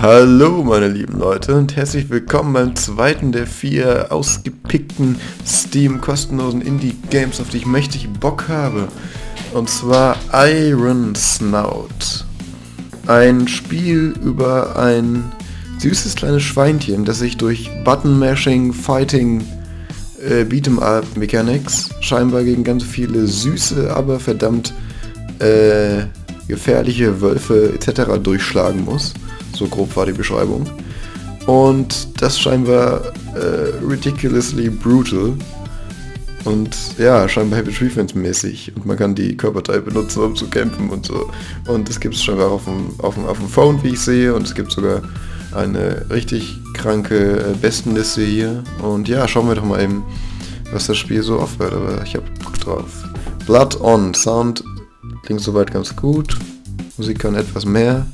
Hallo meine lieben Leute und herzlich willkommen beim zweiten der vier ausgepickten Steam kostenlosen Indie-Games, auf die ich mächtig Bock habe. Und zwar Iron Snout. Ein Spiel über ein süßes kleines Schweinchen, das sich durch Button-Mashing, Fighting, äh, Beat'em-up Mechanics scheinbar gegen ganz viele süße, aber verdammt äh, gefährliche Wölfe etc. durchschlagen muss. So grob war die Beschreibung. Und das scheinbar äh, ridiculously brutal. Und ja, scheinbar Happy Treatments mäßig. Und man kann die Körperteile benutzen, um zu kämpfen und so. Und das gibt es scheinbar auf dem, auf, dem, auf dem Phone, wie ich sehe. Und es gibt sogar eine richtig kranke äh, Bestenliste hier. Und ja, schauen wir doch mal eben, was das Spiel so aufhört. Aber ich habe Bock drauf. Blood On. Sound klingt soweit ganz gut. Musik kann etwas mehr.